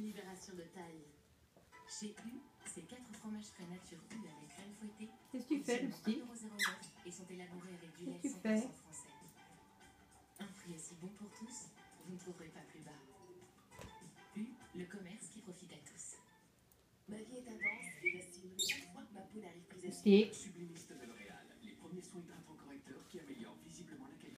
Libération de taille. Chez U, c'est 4 fromages frais nature U avec crème fouettée. Qu'est-ce que tu fais, Lucie Et sont élaborés avec du lait 100% français. Un prix aussi bon pour tous, vous ne trouverez pas plus bas. U, le commerce qui profite à tous. Ma vie est intense et la cible. Ma peau n'arrive plus à Sublimiste de L'Oréal, les premiers soins hydratants correcteurs qui